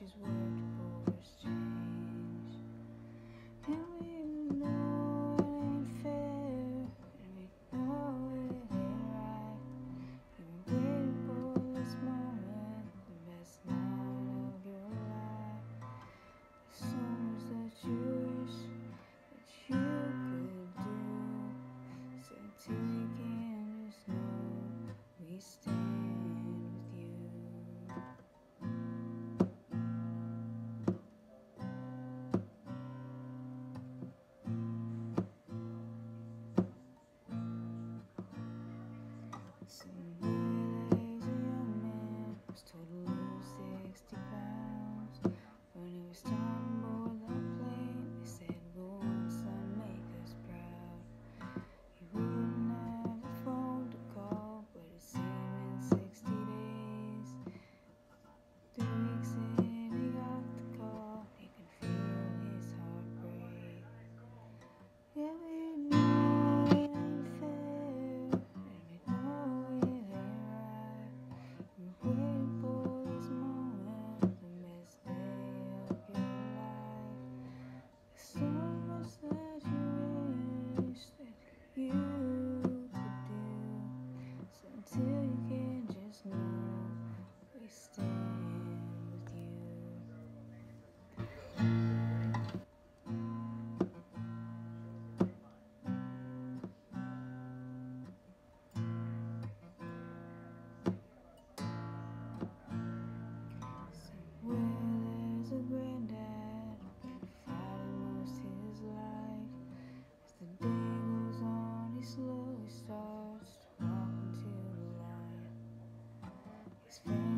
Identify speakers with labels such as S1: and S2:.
S1: she's one. So. was a granddad, fighting most his life. As the day goes on, he slowly starts to walk into the light. His family